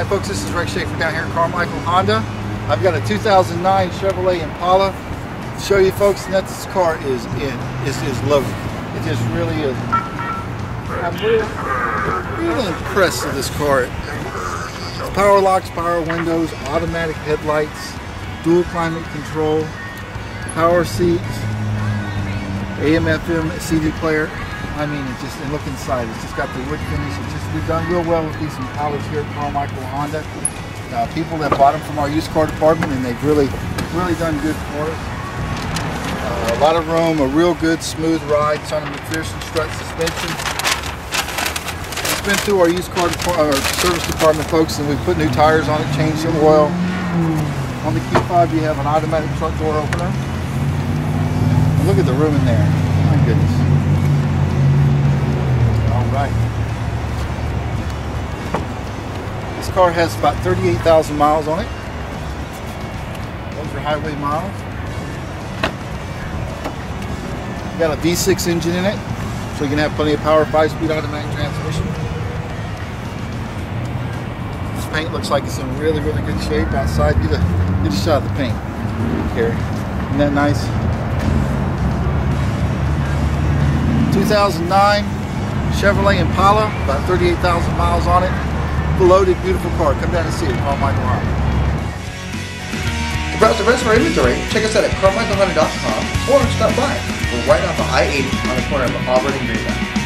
Hi folks, this is Rick Schaefer down here at Carmichael Honda. I've got a 2009 Chevrolet Impala. To show you folks that this car is in is, is loaded. It just really is. I'm really impressed with this car. It's power locks, power windows, automatic headlights, dual climate control, power seats, AM FM CD player. I mean, it just and look inside. It's just got the wood finish. It's just we've done real well with these Impalas here at Carmichael Honda. Uh, people that bought them from our used car department, and they've really, really done good for us. Uh, a lot of room, a real good smooth ride. It's on a MacPherson strut suspension. It's been through our used car our service department, folks, and we put new tires on it, changed the oil. On the key fob, you have an automatic truck door opener. And look at the room in there. My goodness. Car has about 38,000 miles on it. Those are highway miles. Got a V6 engine in it, so you can have plenty of power, 5-speed automatic transmission. This paint looks like it's in really, really good shape outside. Get a, get a shot of the paint here. Isn't that nice? 2009 Chevrolet Impala, about 38,000 miles on it. Loaded, beautiful car. Come down and see it. Carmichael Honda. To browse the rest of our inventory, check us out at carmichaelhonda.com or stop by. We're right off of I-80 on the corner of Auburn and Greenback.